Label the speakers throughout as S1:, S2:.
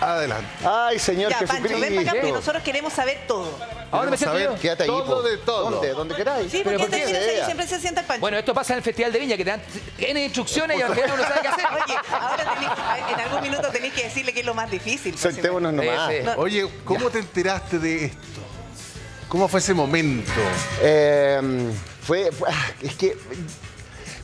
S1: Adelante.
S2: Ay, Señor
S3: Ya, Pancho,
S2: Jesucristo.
S3: ven para acá porque nosotros queremos saber todo.
S4: Ahora me
S1: saber
S4: yo.
S2: Quédate ahí,
S1: Todo
S2: po.
S1: de todo.
S2: ¿Dónde? ¿Dónde queráis?
S3: Sí, porque
S4: ¿por
S3: este
S4: qué?
S3: siempre,
S2: sea.
S3: siempre se sienta el Pancho.
S4: Bueno, esto pasa en el Festival de Viña, que te dan N instrucciones y al final uno sabe qué hacer.
S3: Oye, ahora tenés- en algún minuto tenéis que decirle que es lo más difícil. pues,
S2: Soltémonos nomás.
S4: Sí, sí.
S3: No.
S1: Oye, ¿cómo te enteraste de esto? ¿Cómo fue ese momento?
S2: Eh, fue, fue- ah, es que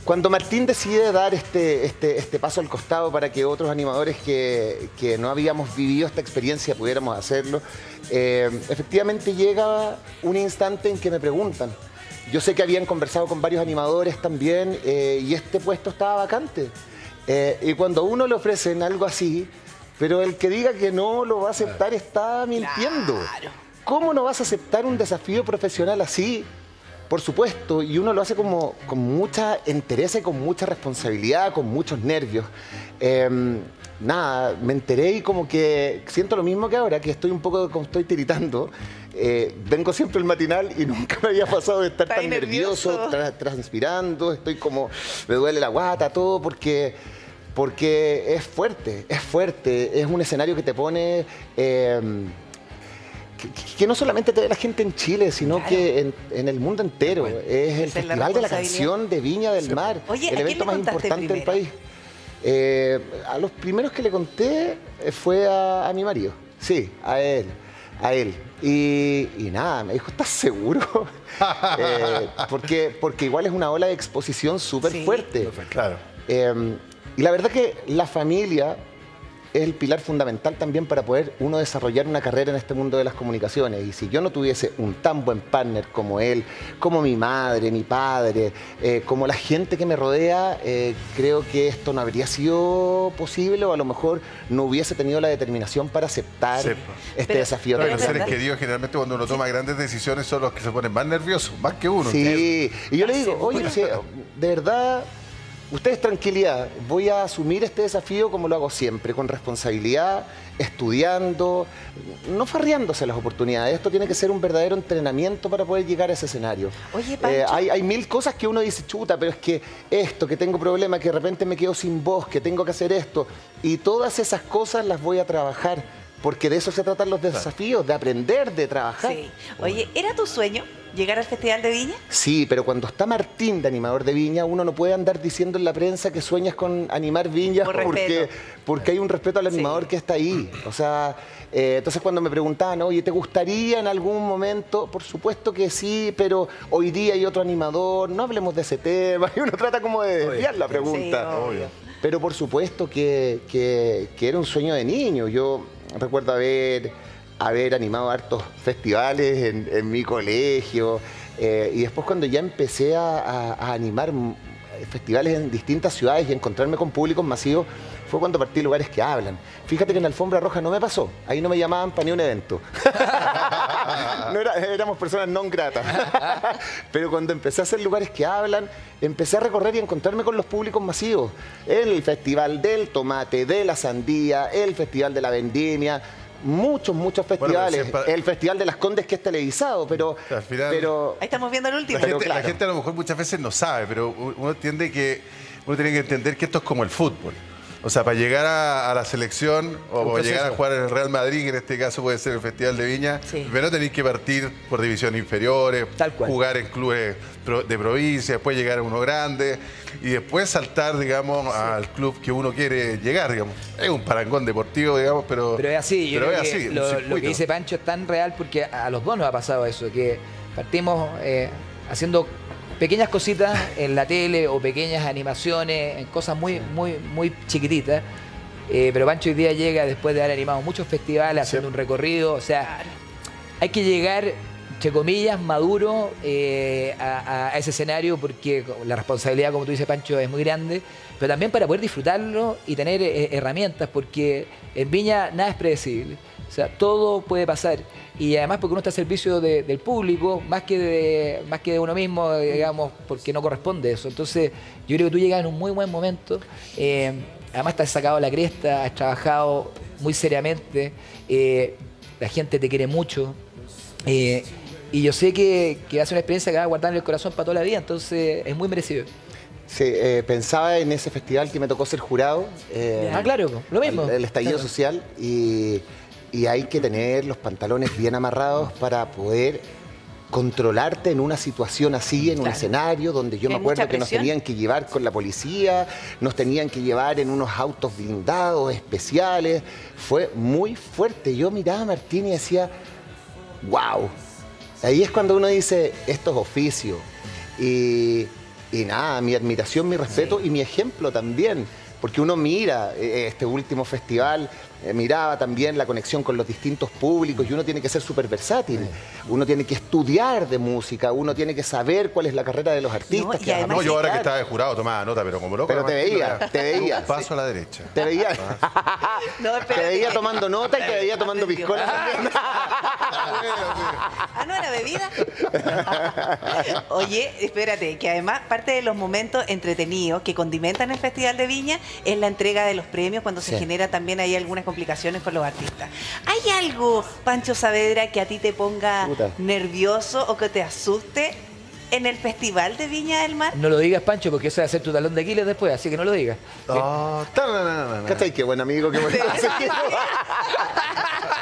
S2: cuando Martín decide dar este, este, este paso al costado para que otros animadores que, que no habíamos vivido esta experiencia pudiéramos hacerlo, eh, efectivamente llega un instante en que me preguntan. Yo sé que habían conversado con varios animadores también eh, y este puesto estaba vacante. Eh, y cuando uno le ofrecen algo así, pero el que diga que no lo va a aceptar está mintiendo. ¿Cómo no vas a aceptar un desafío profesional así? Por supuesto, y uno lo hace como, con mucha entereza y con mucha responsabilidad, con muchos nervios. Eh, nada, me enteré y como que siento lo mismo que ahora, que estoy un poco como estoy tiritando. Eh, vengo siempre el matinal y nunca me había pasado de estar tan nervioso,
S3: nervioso.
S2: tra- transpirando, estoy como, me duele la guata, todo, porque, porque es fuerte, es fuerte, es un escenario que te pone... eh, que, que no solamente te ve la gente en Chile, sino
S3: Claro.
S2: que en, en el mundo entero. es el Festival de la. Canción de Viña del Mar,
S3: Oye, ¿a
S2: el evento más importante del país. Eh, a los primeros que le conté eh, fue a, a mi marido, sí, a él, a él. Y, y nada, me dijo, ¿estás seguro? Eh, porque, porque igual es una ola de exposición súper
S3: Sí.
S2: fuerte.
S1: Claro.
S2: Eh, y la verdad que la familia es el pilar fundamental también para poder uno desarrollar una carrera en este mundo de las comunicaciones. Y si yo no tuviese un tan buen partner como él, como mi madre, mi padre, eh, como la gente que me rodea, eh, creo que esto no habría sido posible o a lo mejor no hubiese tenido la determinación para aceptar
S1: Sí.
S2: este
S3: Pero-
S2: desafío.
S1: Pero
S3: Pero
S1: los
S3: es
S2: tan grande.
S1: queridos generalmente cuando uno toma grandes decisiones son los que se ponen más nerviosos, más que uno.
S2: Sí, y yo le digo, oye, o sea, de verdad, ustedes tranquilidad, voy a asumir este desafío como lo hago siempre, con responsabilidad, estudiando, no farreándose las oportunidades. Esto tiene que ser un verdadero entrenamiento para poder llegar a ese escenario.
S3: Oye, Pancho.
S2: Eh, hay, hay mil cosas que uno dice, chuta, pero es que esto, que tengo problema, que de repente me quedo sin voz, que tengo que hacer esto. Y todas esas cosas las voy a trabajar, porque de eso se tratan los desafíos, de aprender, de trabajar.
S3: Sí. Oye, ¿era tu sueño llegar al Festival de Viña?
S2: Sí, pero cuando está Martín de animador de Viña, uno no puede andar diciendo en la prensa que sueñas con animar Viña
S3: Por
S2: porque, porque hay un respeto al animador
S3: Sí.
S2: que está ahí. O sea, eh, entonces cuando me preguntaban, oye, ¿te gustaría en algún momento? Por supuesto que sí, pero hoy día hay otro animador, no hablemos de ese tema. Y uno trata como de desviar la pregunta.
S3: Sí, obvio.
S2: Pero por supuesto que, que- que era un sueño de niño. Yo recuerdo haber, haber animado hartos festivales en, mi colegio. eh, y después cuando ya empecé a animar mm, festivales en distintas ciudades y encontrarme con públicos masivos, fue cuando partí lugares que hablan. Fíjate que en Alfombra Roja no me pasó. Ahí no me llamaban para ni un evento. no era- éramos personas non gratas. Pero cuando empecé a hacer lugares que hablan, empecé a recorrer y a encontrarme con los públicos masivos. El Festival del Tomate, de la Sandía, el Festival de la Vendimia. Muchos, muchos festivales.
S1: siempre-
S2: El Festival de las Condes que es televisado, pero...
S1: Al final-
S2: pero
S3: Ahí estamos viendo el último.
S1: La
S2: Pero
S1: gente, la gente a lo mejor muchas veces no sabe, pero uno entiende que uno tiene que entender que esto es como el fútbol. O sea, para llegar a, a la selección o para llegar a jugar en el Real Madrid, que en este caso puede ser el Festival de Viña,
S3: Sí.
S1: primero tenéis que partir por divisiones inferiores,
S4: Tal cual.
S1: jugar en clubes de provincia, después llegar a uno grande y después saltar, digamos, al club que uno quiere llegar, digamos. Es un parangón deportivo, digamos, pero,
S4: Pero es así,
S1: pero es así,
S4: lo, lo que dice Pancho es tan real porque a los dos nos ha pasado eso, que partimos eh, haciendo pequeñas cositas en la tele o pequeñas animaciones, en cosas muy, muy, muy chiquititas. Eh, pero Pancho hoy día llega después de haber animado muchos festivales, haciendo un recorrido, o sea, hay que llegar, entre comillas, maduro eh, a, a ese escenario porque la responsabilidad, como tú dices, Pancho, es muy grande, pero también para poder disfrutarlo y tener eh, herramientas, porque en Viña nada es predecible. O sea, todo puede pasar. Y además porque uno está al servicio de- del público, más que, de, más que de uno mismo, digamos, porque no corresponde eso. Entonces, yo creo que tú llegas en un muy buen momento. eh, además, te has sacado la cresta, has trabajado muy seriamente. eh, la gente te quiere mucho. Eh, y yo sé que, que va a ser una experiencia que va a guardar en el corazón para toda la vida, entonces es muy merecido.
S2: Sí, eh, pensaba en ese festival que me tocó ser jurado. eh,
S4: Ah, claro, lo mismo.
S2: El, el estallido
S4: Claro.
S2: social y, y hay que tener los pantalones bien amarrados para poder controlarte en una situación así, en un escenario donde yo me acuerdo que nos tenían que llevar con la policía, nos tenían que llevar en unos autos blindados especiales. Fue muy fuerte. Yo miraba a Martín y decía, wow. Ahí es cuando uno dice, esto es oficio. Y, y nada, mi admiración, mi respeto y mi ejemplo también. Porque uno mira eh, este último festival, eh, miraba también la conexión con los distintos públicos y uno tiene que ser súper versátil. Uno tiene que estudiar de música, uno tiene que saber cuál es la carrera de los artistas.
S3: y
S2: que
S3: además-
S1: No, yo ahora que estaba de jurado tomaba nota, pero como loco.
S2: Pero te veía, te veía.
S1: Un paso a la derecha.
S2: Te veía,
S3: No,
S2: te veía tomando nota y te veía tomando piscola también.
S3: Ah, no era bebida. Oye, espérate, que además parte de los momentos entretenidos que condimentan el Festival de Viña es la entrega de los premios cuando se
S2: Sí.
S3: genera también hay algunas complicaciones con los artistas. ¿Hay algo, Pancho Saavedra, que a ti te ponga
S2: Puta.
S3: nervioso o que te asuste en el Festival de Viña del Mar?
S4: No lo digas, Pancho, porque eso va a ser tu talón de Aquiles después, así que no lo digas.
S2: ¿Cachai? Qué buen amigo, qué buen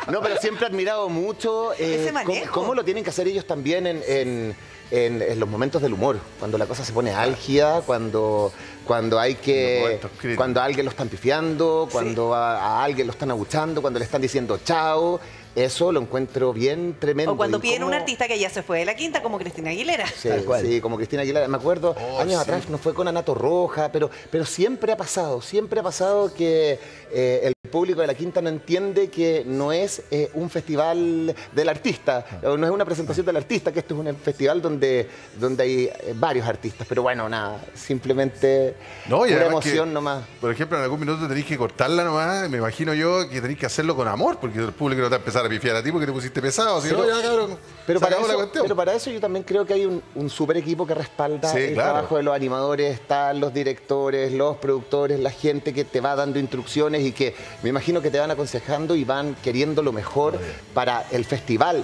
S2: No, pero siempre he admirado mucho eh,
S3: Ese
S2: cómo, lo tienen que hacer ellos también en, en- en- en los momentos del humor, cuando la cosa se pone álgida, cuando, cuando hay que. Cuando a alguien lo están pifiando, cuando a, a alguien lo están abuchando, cuando le están diciendo chao. Eso lo encuentro bien tremendo.
S3: O cuando piden un artista que ya se fue de la quinta, como Cristina Aguilera.
S2: Sí,
S4: Tal cual.
S2: sí, como Cristina Aguilera. Me acuerdo,
S1: Oh,
S2: años
S1: sí.
S2: atrás nos fue con Anato Roja, pero, pero siempre ha pasado, siempre ha pasado que eh, el público de la Quinta no entiende que no es eh, un festival del artista,
S1: Ah.
S2: o no es una presentación del artista, que esto es un festival donde, donde hay eh, varios artistas. Pero bueno, nada, simplemente
S1: No, y
S2: una
S1: además que,
S2: emoción nomás.
S1: Por ejemplo, en algún minuto tenéis que cortarla nomás. Me imagino yo que tenéis que hacerlo con amor, porque el público no te va a empezar a pifiar a ti porque te pusiste pesado. Si no,
S2: Pero-
S1: ya, cabrón.
S2: Pero para, eso, pero para eso yo también creo que hay un, un super equipo que respalda
S1: Sí,
S2: el
S1: claro.
S2: trabajo de los animadores, están los directores, los productores, la gente que te va dando instrucciones y que me imagino que te van aconsejando y van queriendo lo mejor para el festival.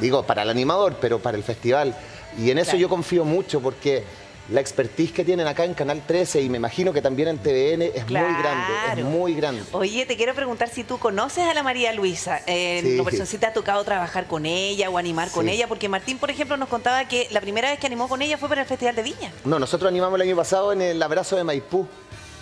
S2: Digo, para el animador, pero para el festival. Y en eso
S3: Claro.
S2: yo confío mucho porque la expertise que tienen acá en Canal 13 y me imagino que también en TVN es muy grande, es muy grande.
S3: Oye, te quiero preguntar si tú conoces a la María Luisa. Eh,
S2: Sí.
S3: En lo personal, si te ha tocado trabajar con ella o animar con ella, porque Martín, por ejemplo, nos contaba que la primera vez que animó con ella fue para el Festival de Viña.
S2: No, nosotros animamos el año pasado en el Abrazo de Maipú.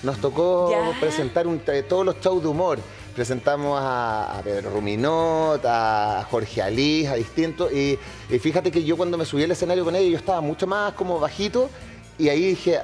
S2: Nos tocó
S3: Ya.
S2: presentar un- todos los shows de humor. Presentamos a, a Pedro Ruminot, a Jorge Alís, a distintos. Y, y fíjate que yo cuando me subí al escenario con ella, yo estaba mucho más como bajito. Y ahí dije,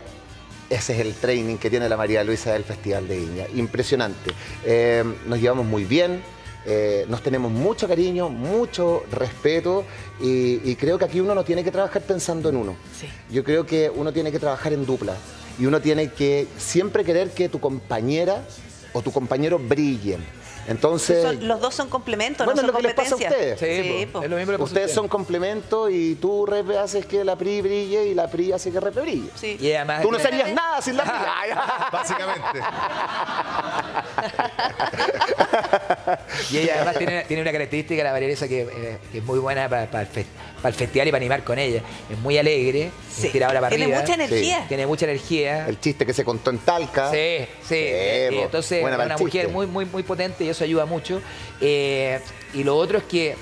S2: ese es el training que tiene la María Luisa del Festival de Viña. Impresionante. Eh, nos llevamos muy bien. eh, nos tenemos mucho cariño, mucho respeto y, y creo que aquí uno no tiene que trabajar pensando en uno.
S3: Sí.
S2: Yo creo que uno tiene que trabajar en dupla y uno tiene que siempre querer que tu compañera o tu compañero brillen. Entonces,
S3: Son- los dos son complementos,
S2: Bueno,
S3: no
S2: es
S3: son
S2: lo que les pasa a
S3: competencias.
S2: ustedes.
S4: Sí,
S3: Sí,
S4: po,
S3: po.
S4: es lo mismo que
S2: ustedes
S4: usted.
S2: son complementos y tú, Repe, haces que la PRI brille y la PRI hace que Repe brille.
S3: Sí.
S4: Y además,
S2: Tú no serías nada sin la PRI.
S1: Básicamente.
S4: Y ella además tiene, tiene una característica, la que, eh, que es muy buena para, el festival y para animar con ella. Es muy alegre,
S3: Sí.
S4: tiradora para
S3: Tiene
S4: arriba.
S3: mucha energía.
S4: Tiene mucha energía.
S2: El chiste que se contó en Talca.
S4: Sí, sí.
S2: Sí,
S4: entonces
S2: Buena
S4: es
S2: para
S4: una mujer muy, muy, muy potente y eso ayuda mucho. Eh, y lo otro es que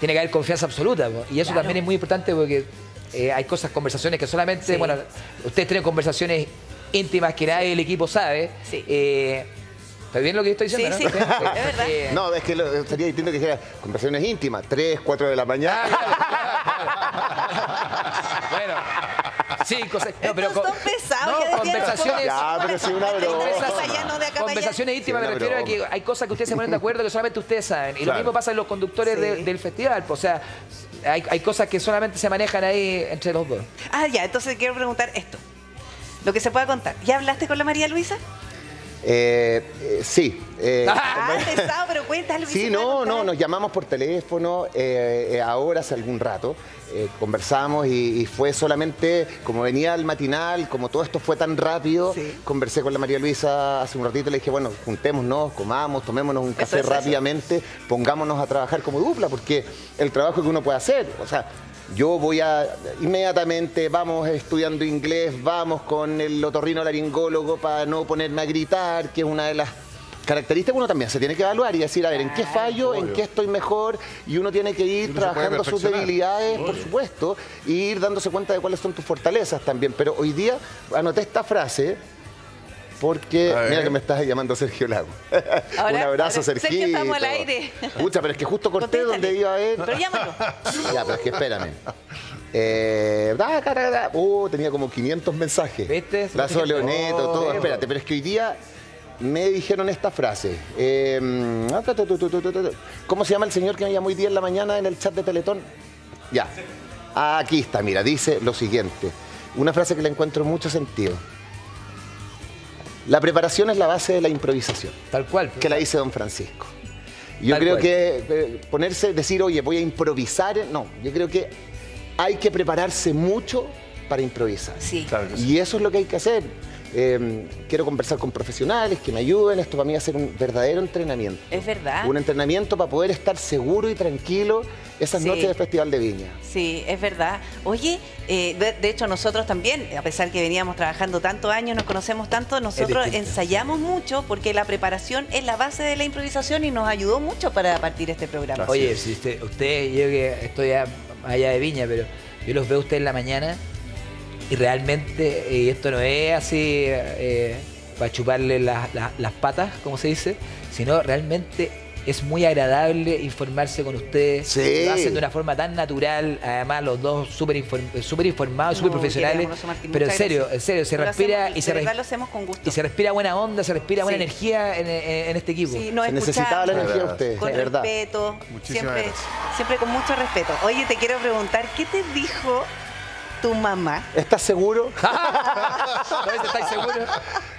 S4: tiene que haber confianza absoluta. Y eso
S3: Claro.
S4: también es muy importante porque eh, hay cosas, conversaciones que solamente,
S3: Sí.
S4: bueno, ustedes tienen conversaciones íntimas que nadie del equipo sabe.
S3: Sí.
S4: Eh, ¿Está bien lo que estoy diciendo?
S3: Sí,
S4: no?
S3: sí, es verdad.
S2: No, es que lo- sería distinto que dijera conversaciones íntimas, 3, 4 de la mañana.
S4: bueno, cinco, seis. No, pero con-
S3: son pesados,
S4: no, conversaciones.
S2: Ya, pero sí, una broma.
S4: Conversaciones íntimas,
S2: Sí,
S4: me refiero a que hay cosas que ustedes se ponen de acuerdo que solamente ustedes saben. Y lo mismo pasa en los conductores
S3: Sí.
S4: de- del festival. pues, O sea, hay, hay cosas que solamente se manejan ahí entre los dos.
S3: Ah, ya, entonces quiero preguntar esto. Lo que se pueda contar. ¿Ya hablaste con la María Luisa?
S2: Eh, eh, sí. eh,
S3: Ah, pesado, pero cuéntalo. que
S2: Sí, no, no, nos llamamos por teléfono ahora hace algún rato, conversamos y, y fue solamente, como venía el matinal, como todo esto fue tan rápido,
S3: Sí.
S2: conversé con la María Luisa hace un ratito y le dije, bueno, juntémonos, comamos, tomémonos un café
S3: eso.
S2: rápidamente, pongámonos a trabajar como dupla, porque el trabajo que uno puede hacer, o sea, yo voy a inmediatamente, vamos estudiando inglés, vamos con el otorrino laringólogo para no ponerme a gritar, que es una de las características que uno también se tiene que evaluar y decir, a ver, ¿en qué fallo? ¿En qué estoy mejor? Y uno tiene que ir trabajando sus debilidades, por supuesto, y ir dándose cuenta de cuáles son tus fortalezas también. Pero hoy día anoté esta frase porque, mira que me estás llamando Sergio Lago.
S3: Ahora-
S2: Un abrazo,
S3: Sergio,
S2: Sergio.
S3: estamos al aire.
S2: Pucha, pero es que justo corté
S3: Contéstale.
S2: donde iba a ver.
S3: Pero llámalo.
S2: Ya, pero es que espérame. Eh, da, cara, da. Uh, tenía como 500 mensajes.
S4: ¿Viste?
S2: Lazo Leoneto,
S4: Oh,
S2: todo. Espérate, pero es que hoy día me dijeron esta frase. Eh, ah. ¿Cómo se llama el señor que me llamó hoy día en la mañana en el chat de Teletón? Ya. Aquí está, mira, dice lo siguiente. Una frase que le encuentro mucho sentido. La preparación es la base de la improvisación
S4: Tal cual.
S2: que la dice don Francisco. Yo
S4: Tal
S2: creo
S4: cual.
S2: que eh, ponerse, decir, oye, voy a improvisar, no, yo creo que hay que prepararse mucho para improvisar.
S3: Sí.
S1: Claro sí.
S2: Y eso es lo que hay que hacer. Eh, quiero conversar con profesionales que me ayuden. Esto para mí va a ser un verdadero entrenamiento.
S3: Es verdad.
S2: Un entrenamiento para poder estar seguro y tranquilo esas
S3: Sí.
S2: noches de Festival de Viña.
S3: Sí, es verdad. Oye, eh, de, de hecho nosotros también, a pesar que veníamos trabajando tantos años, nos conocemos tanto, nosotros ensayamos mucho porque la preparación es la base de la improvisación y nos ayudó mucho para partir este programa.
S4: Oye, si usted, usted, yo que estoy allá de Viña, pero yo los veo a usted en la mañana y realmente, y esto no es así eh, para chuparle las- patas, como se dice, sino realmente es muy agradable informarse con ustedes.
S2: Sí.
S4: Lo hacen de una forma tan natural, además los dos súper inform- súper informados, súper
S3: No,
S4: profesionales.
S3: Martín,
S4: Pero en serio,
S3: gracias.
S4: en serio, se
S3: Lo
S4: respira
S3: hacemos-
S4: y se
S3: de verdad
S4: res-
S3: lo hacemos con gusto.
S4: y se respira buena onda, se respira buena
S3: Sí.
S4: energía en, en- en este equipo.
S3: Sí, nos
S2: Se necesitaba la energía de ustedes,
S3: Con
S2: verdad.
S3: respeto,
S1: Muchísimas
S3: siempre,
S1: gracias.
S3: siempre con mucho respeto. Oye, te quiero preguntar, ¿qué te dijo tu mamá?
S2: ¿Estás seguro?
S4: ¿No ¿Estáis seguros?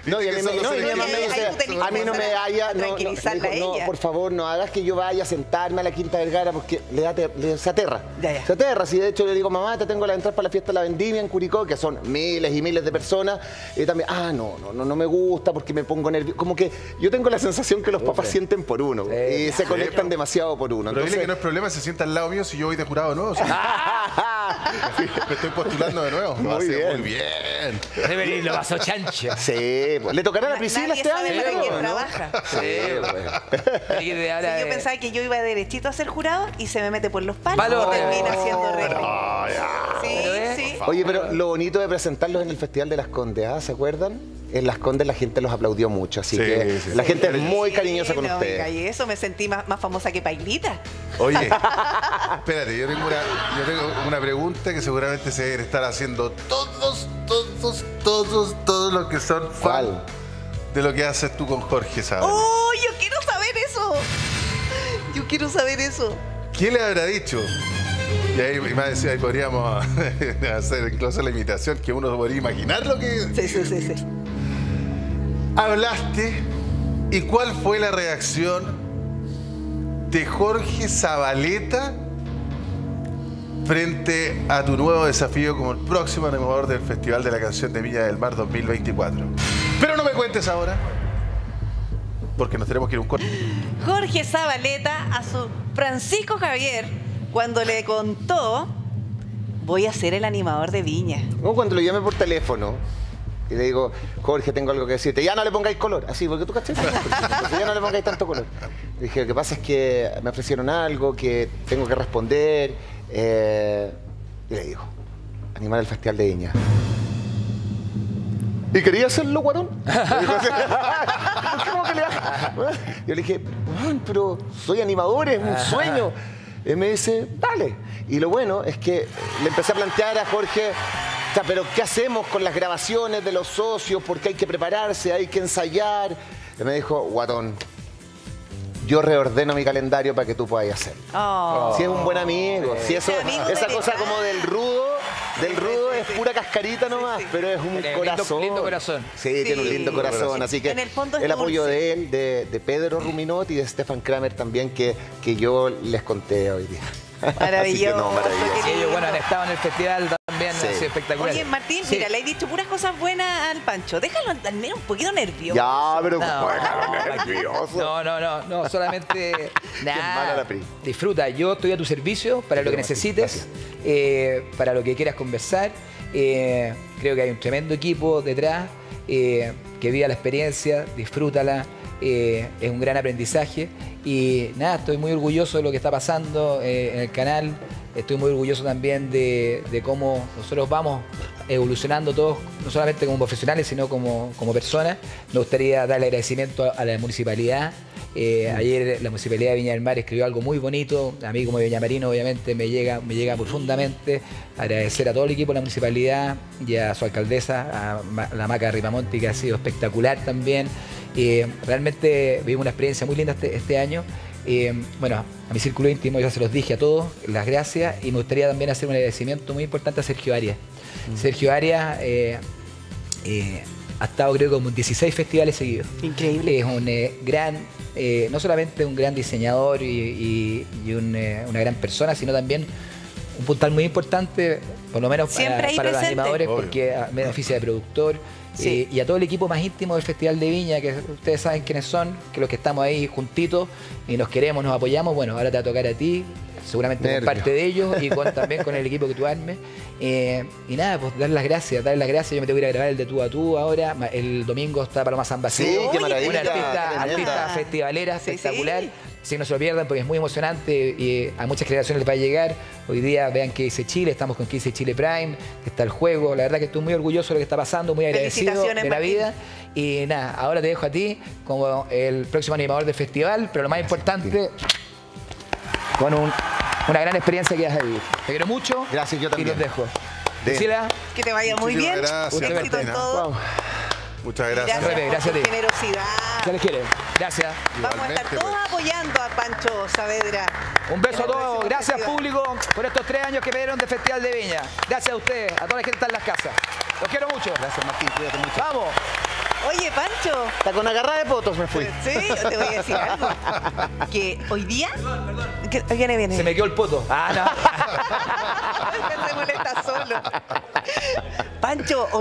S2: No, y a mí,
S1: no
S2: no, y mi mamá me dice, a mí no me
S3: empezar a
S2: vaya, no, no, no, por favor, no hagas que yo vaya a sentarme a la Quinta Vergara porque le da, le, se aterra.
S3: Ya, ya.
S2: Se aterra, si de hecho le digo, mamá, te tengo la entrada para la fiesta de la vendimia en Curicó, que son miles y miles de personas, y también, ah, no, no, no, no me gusta porque me pongo nervioso. Como que yo tengo la sensación que los papás sienten por uno
S4: Sí,
S2: y se conectan demasiado por uno.
S1: Pero dile
S2: Entonces-
S1: que no es problema, se sienta al lado mío si yo voy de jurado nuevo. Me estoy postulando de nuevo. Lo
S2: Muy
S1: hace
S2: bien.
S1: Muy bien.
S4: Lo pasó chancho.
S2: Sí, pues, ¿le tocará a la Priscila
S3: Nadie
S2: este
S3: sabe
S2: año?
S3: para
S2: ¿no?
S3: quién
S2: ¿no?
S3: trabaja.
S2: Sí, pues.
S3: Sí, yo pensaba que yo iba derechito a ser jurado y se me mete por los palos
S4: Palo.
S3: y termina siendo re. Sí,
S4: Pero es-
S3: sí.
S2: Oye, pero lo bonito de presentarlos en el Festival de las Condes, ¿ah? ¿se acuerdan? En las Condes la gente los aplaudió mucho, así
S1: Sí,
S2: que
S1: sí,
S2: la
S1: sí.
S2: gente es muy cariñosa con
S3: no,
S2: ustedes.
S3: oiga, y eso me sentí más, más famosa que Pailita.
S1: Oye, espérate, yo tengo, una, yo tengo una pregunta que seguramente se deben estar haciendo todos, todos, todos, todos los que son fan de lo que haces tú con Jorge Sabana.
S3: ¡Oh, yo quiero saber eso! Yo quiero saber eso.
S1: ¿Quién le habrá dicho? Y ahí, y más decía, ahí podríamos hacer incluso la imitación que uno podría imaginar lo que
S3: Sí, sí, sí, sí.
S1: Hablaste y cuál fue la reacción de Jorge Zabaleta frente a tu nuevo desafío como el próximo animador del Festival de la Canción de Viña del Mar 2024. Pero no me cuentes ahora, porque nos tenemos que ir a un corte.
S3: Jorge Zabaleta a su Francisco Javier cuando le contó voy a ser el animador de Viña.
S2: No, cuando lo llamé por teléfono y le digo, Jorge, tengo algo que decirte, ya no le pongáis color, así, porque tú caché. ya no le pongáis tanto color. Le dije, lo que pasa es que me ofrecieron algo que tengo que responder. eh, y le digo, animar el Festival de Viña. ¿Y quería hacerlo, guarón? Yo le dije, "Weón, pero soy animador, es un sueño. Y me dice, dale. Y lo bueno es que le empecé a plantear a Jorge, o sea, pero ¿qué hacemos con las grabaciones de los socios? Porque hay que prepararse, hay que ensayar. Y me dijo, guatón, yo reordeno mi calendario para que tú puedas hacerlo.
S3: Oh.
S2: Si es un buen amigo, si eso,
S3: amigo
S2: esa cosa
S3: verdad.
S2: como del rudo, del
S3: Sí,
S2: rudo
S3: sí,
S2: es pura cascarita nomás,
S3: sí.
S2: pero es un
S4: Tiene un lindo-
S2: corazón.
S4: lindo corazón.
S2: Sí, tiene un lindo corazón. Así que
S3: En el fondo es
S2: el apoyo
S3: dulce.
S2: de él, de, de Pedro Ruminot y de Stefan Kramer también, que, que yo les conté hoy día.
S3: Maravilloso.
S2: no, maravilloso.
S3: qué
S4: Sí, ellos,
S3: lindo.
S4: bueno, han estado en el festival también,
S2: Sí.
S4: ha sido espectacular.
S3: Oye, Martín,
S4: Sí.
S3: mira, le he dicho puras cosas buenas al Pancho. Déjalo al menos un poquito nervioso.
S2: Ya, pero
S4: No,
S2: déjalo nervioso.
S4: No, no, no, no, solamente
S2: mala
S4: nada.
S2: la Pri.
S4: Disfruta, yo estoy a tu servicio para lo que
S2: Martín,
S4: necesites, eh, para lo que quieras conversar. Eh, creo que hay un tremendo equipo detrás eh, que viva la experiencia, disfrútala. Eh, es un gran aprendizaje y nada, estoy muy orgulloso de lo que está pasando eh, en el canal. Estoy muy orgulloso también de, de cómo nosotros vamos evolucionando todos, no solamente como profesionales, sino como, como personas. Me gustaría darle agradecimiento a, a la municipalidad. Eh, ayer la municipalidad de Viña del Mar escribió algo muy bonito. A mí como Viñamarino obviamente me llega, me llega profundamente. Agradecer a todo el equipo de la municipalidad y a su alcaldesa, a la Maca Ripamonti, que ha sido espectacular también. Eh, realmente vivimos una experiencia muy linda este, este año. Eh, bueno, a mi círculo íntimo ya se los dije a todos, las gracias y me gustaría también hacer un agradecimiento muy importante a Sergio Arias. Sergio Arias eh, eh, ha estado creo como en 16 festivales seguidos.
S3: Increíble.
S4: Es un eh, gran, eh, no solamente un gran diseñador y, y- y un, eh, una gran persona, sino también un puntal muy importante, por lo menos para, los animadores,
S1: Obvio.
S4: porque ah, me beneficia de productor.
S3: Sí.
S4: eh, y a todo el equipo más íntimo del Festival de Viña, que ustedes saben quiénes son, que los que estamos ahí juntitos y nos queremos, nos apoyamos, bueno, ahora te va a tocar a ti, seguramente con parte de ellos y con, también con el equipo que tú armes. Eh, y nada, pues dar las gracias, dar las gracias. Yo me tengo que ir a grabar el de tú a tú ahora. El domingo está Paloma San Basilio.
S2: Sí, qué
S3: Oye,
S2: maravilla.
S4: Una artista, artista festivalera
S3: Sí,
S4: espectacular.
S3: Sí.
S4: Si no se lo pierdan porque es muy emocionante y a muchas generaciones les va a llegar. Hoy día vean que dice Chile, estamos con que dice Chile Prime, está el juego. La verdad que estoy muy orgulloso de lo que está pasando, muy agradecido de la
S3: Martín.
S4: vida. Y nada, ahora te dejo a ti como el próximo animador del festival, pero lo más importante, con un- una gran experiencia que vas a vivir. Te quiero mucho.
S2: Gracias, yo
S4: Y
S2: también.
S4: los dejo.
S2: De-
S4: Priscila,
S3: Que te vaya muy bien.
S1: Gracias,
S3: Éxito en todo.
S2: Wow.
S1: Muchas gracias.
S3: Gracias por
S4: gracias
S3: tu generosidad.
S4: Se les quiere. Gracias.
S3: Vamos a estar todos
S1: pues.
S3: apoyando a Pancho Saavedra.
S4: Un beso a todos. Gracias,
S3: festival.
S4: público, por estos tres años que me dieron de Festival de Viña. Gracias a ustedes, a toda la gente que está en las casas. Los quiero mucho.
S2: Gracias, Martín. Cuídate mucho.
S4: Vamos.
S3: Oye, Pancho.
S2: Hasta con agarrada de potos me fui.
S3: Sí, yo te voy a decir algo. Que hoy día. Que, viene, viene.
S4: Se me quedó el poto. Ah, no.
S3: se molesta solo. Pancho, hoy